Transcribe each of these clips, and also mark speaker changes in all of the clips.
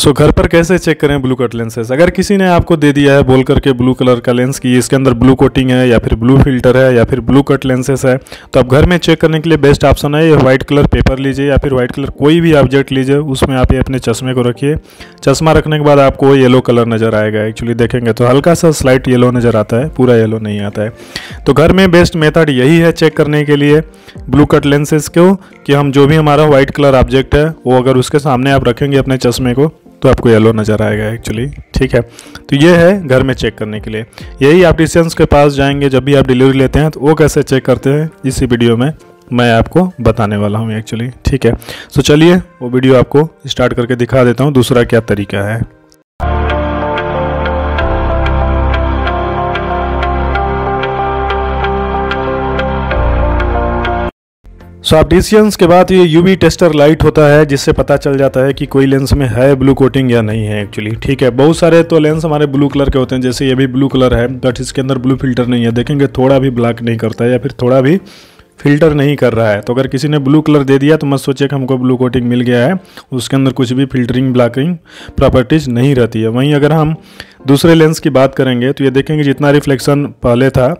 Speaker 1: सो घर पर कैसे चेक करें ब्लू कट लेंसेज अगर किसी ने आपको दे दिया है बोल करके ब्लू कलर का लेंस की इसके अंदर ब्लू कोटिंग है या फिर ब्लू फ़िल्टर है या फिर ब्लू कट लेंसेज है तो आप घर में चेक करने के लिए बेस्ट ऑप्शन है ये व्हाइट कलर पेपर लीजिए या फिर व्हाइट कलर कोई भी ऑब्जेक्ट लीजिए, उसमें आप ये अपने चश्मे को रखिए। चश्मा रखने के बाद आपको येलो कलर नज़र आएगा एक्चुअली देखेंगे तो हल्का सा स्लाइट येलो नज़र आता है, पूरा येलो नहीं आता है। तो घर में बेस्ट मेथड यही है चेक करने के लिए ब्लू कट लेंसेज को कि हम जो भी हमारा व्हाइट कलर ऑब्जेक्ट है, वो अगर उसके सामने आप रखेंगे अपने चश्मे को तो आपको येलो नज़र आएगा एक्चुअली ठीक है? तो ये है घर में चेक करने के लिए। यही आप डिस्टेंस के पास जाएँगे, जब भी आप डिलीवरी लेते हैं तो वो कैसे चेक करते हैं, इसी वीडियो में मैं आपको बताने वाला हूँ एक्चुअली ठीक है? सो चलिए, वो वीडियो आपको स्टार्ट करके दिखा देता हूँ, दूसरा क्या तरीका है। सो ऑप्टिशियंस के बाद ये यूवी टेस्टर लाइट होता है, जिससे पता चल जाता है कि कोई लेंस में है ब्लू कोटिंग या नहीं है एक्चुअली ठीक है, बहुत सारे तो लेंस हमारे ब्लू कलर के होते हैं, जैसे ये भी ब्लू कलर है बट इसके अंदर ब्लू फ़िल्टर नहीं है। देखेंगे, थोड़ा भी ब्लैक नहीं करता है या फिर थोड़ा भी फ़िल्टर नहीं कर रहा है। तो अगर किसी ने ब्लू कलर दे दिया तो मत सोचिए कि हमको ब्लू कोटिंग मिल गया है। उसके अंदर कुछ भी फिल्टरिंग ब्लैकिंग प्रॉपर्टीज़ नहीं रहती है। वहीं अगर हम दूसरे लेंस की बात करेंगे तो ये देखेंगे, जितना रिफ्लेक्शन पहले था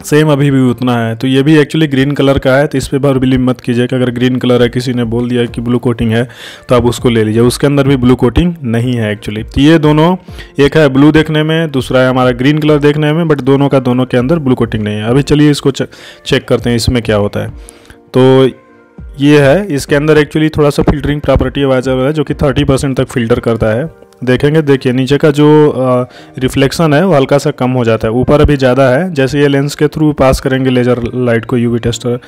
Speaker 1: सेम अभी भी उतना है। तो ये भी एक्चुअली ग्रीन कलर का है तो इस पर बार बिलीव मत कीजिए कि अगर ग्रीन कलर है, किसी ने बोल दिया कि ब्लू कोटिंग है तो आप उसको ले लीजिए। उसके अंदर भी ब्लू कोटिंग नहीं है एक्चुअली तो ये दोनों, एक है ब्लू देखने में, दूसरा है हमारा ग्रीन कलर देखने में बट दोनों का दोनों के अंदर ब्लू कोटिंग नहीं है। अभी चलिए इसको चेक करते हैं, इसमें क्या होता है। तो ये है, इसके अंदर एक्चुअली थोड़ा सा फिल्टरिंग प्रॉपर्टी है, जो कि थर्टी परसेंट तक फ़िल्टर करता है। देखेंगे। देखिए, नीचे का जो रिफ्लेक्शन है, वो हल्का सा कम हो जाता है। ऊपर अभी ज़्यादा है। जैसे ये लेंस के थ्रू पास करेंगे लेजर लाइट को यूवी टेस्टर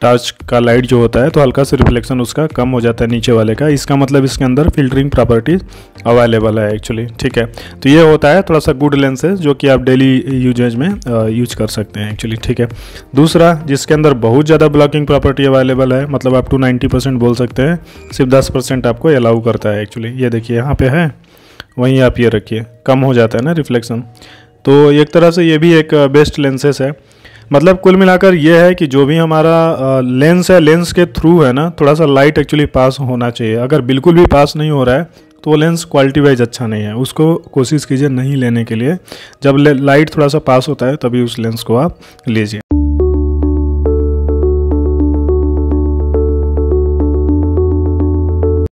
Speaker 1: टार्च का लाइट जो होता है तो हल्का सा रिफ्लेक्शन उसका कम हो जाता है नीचे वाले का। इसका मतलब इसके अंदर फिल्टरिंग प्रॉपर्टी अवेलेबल है एक्चुअली ठीक है? तो ये होता है, थोड़ा सा गुड लेंस है, जो कि आप डेली यूजेज में यूज़ कर सकते हैं एक्चुअली ठीक है? दूसरा, जिसके अंदर बहुत ज़्यादा ब्लॉकिंग प्रॉपर्टी अवेलेबल है मतलब आप टू नाइन्टी बोल सकते हैं, सिर्फ़ दस आपको अलाउ करता है एक्चुअली ये देखिए, यहाँ पे है। वहीं आप ये रखिए। कम हो जाता है ना रिफ्लेक्शन तो एक तरह से ये भी एक बेस्ट लेंसेस है। मतलब कुल मिलाकर ये है कि जो भी हमारा लेंस है लेंस के थ्रू है ना, थोड़ा सा लाइट एक्चुअली पास होना चाहिए। अगर बिल्कुल भी पास नहीं हो रहा है तो वो लेंस क्वालिटी वाइज अच्छा नहीं है। उसको कोशिश कीजिए नहीं लेने के लिए। जब लाइट थोड़ा सा पास होता है, तभी उस लेंस को आप लीजिए।